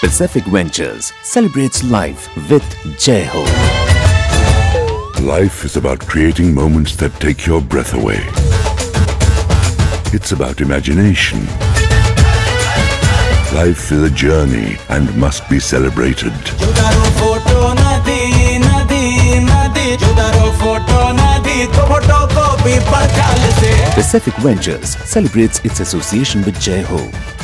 Pacific Ventures celebrates life with Jai Ho. Life is about creating moments that take your breath away. It's about imagination. Life is a journey and must be celebrated. Pacific Ventures celebrates its association with Jai Ho.